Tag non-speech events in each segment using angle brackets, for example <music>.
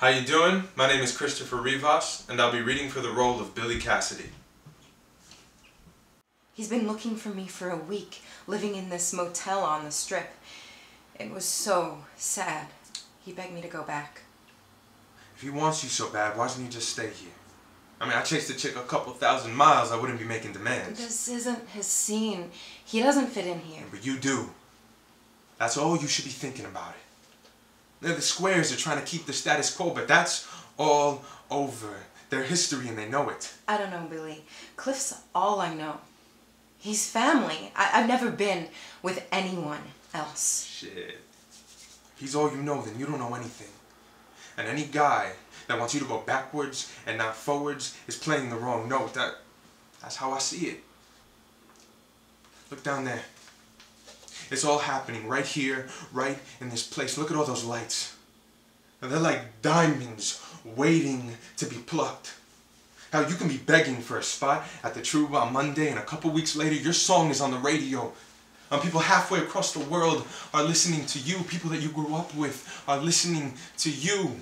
How you doing? My name is Christopher Rivas, and I'll be reading for the role of Billy Cassidy. He's been looking for me for a week, living in this motel on the strip. It was so sad. He begged me to go back. If he wants you so bad, why doesn't he just stay here? I mean, I chased the chick a couple thousand miles, I wouldn't be making demands. This isn't his scene. He doesn't fit in here. But you do. That's all you should be thinking about it. They're the squares are trying to keep the status quo, but that's all over. They're history and they know it. I don't know, Billy. Cliff's all I know. He's family. I- I've never been with anyone else. Shit. He's all you know, then you don't know anything. And any guy that wants you to go backwards and not forwards is playing the wrong note. That, that's how I see it. Look down there. It's all happening right here, right in this place. Look at all those lights. And they're like diamonds waiting to be plucked. How you can be begging for a spot at the True on Monday and a couple weeks later your song is on the radio. And people halfway across the world are listening to you. People that you grew up with are listening to you.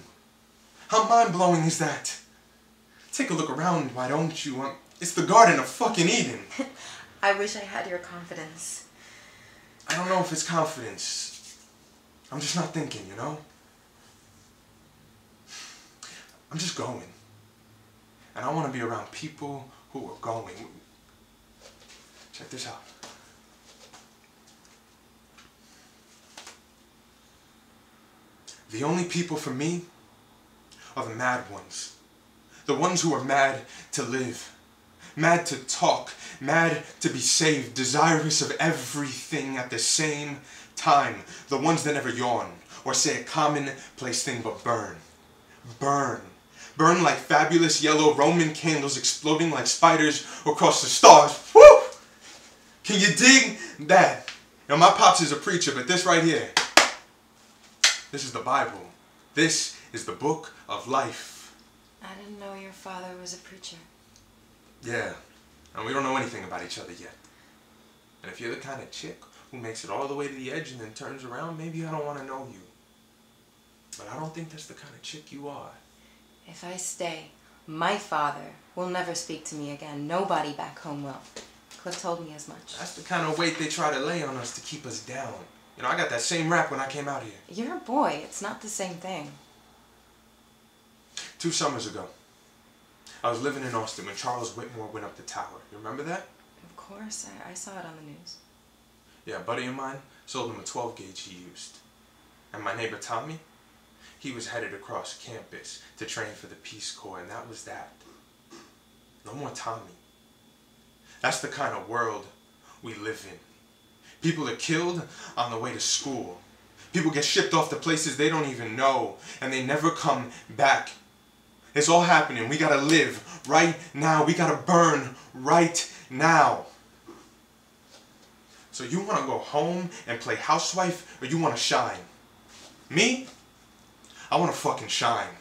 How mind-blowing is that? Take a look around, why don't you? Um, it's the Garden of fucking Eden. <laughs> I wish I had your confidence. I don't know if it's confidence. I'm just not thinking, you know? I'm just going. And I want to be around people who are going. Check this out. The only people for me are the mad ones. The ones who are mad to live, mad to talk, mad to be saved, desirous of everything at the same time. The ones that never yawn or say a commonplace thing but burn. Burn. Burn like fabulous yellow Roman candles exploding like spiders across the stars. Woo! Can you dig that? Now my pops is a preacher, but this right here, this is the Bible. This is the book of life. I didn't know your father was a preacher. Yeah, and we don't know anything about each other yet. And if you're the kind of chick who makes it all the way to the edge and then turns around, maybe I don't want to know you. But I don't think that's the kind of chick you are. If I stay, my father will never speak to me again. Nobody back home will. Cliff told me as much. That's the kind of weight they try to lay on us to keep us down. You know, I got that same rap when I came out here. You're a boy. It's not the same thing. Two summers ago, I was living in Austin when Charles Whitman went up the tower. You remember that? Of course, I, I saw it on the news. Yeah, a buddy of mine sold him a 12 gauge he used. And my neighbor Tommy, he was headed across campus to train for the Peace Corps, and that was that. No more Tommy. That's the kind of world we live in. People are killed on the way to school. People get shipped off to places they don't even know, and they never come back. It's all happening. We gotta live right now. We gotta burn right now. So you wanna go home and play housewife, or you wanna shine? Me? I wanna fucking shine.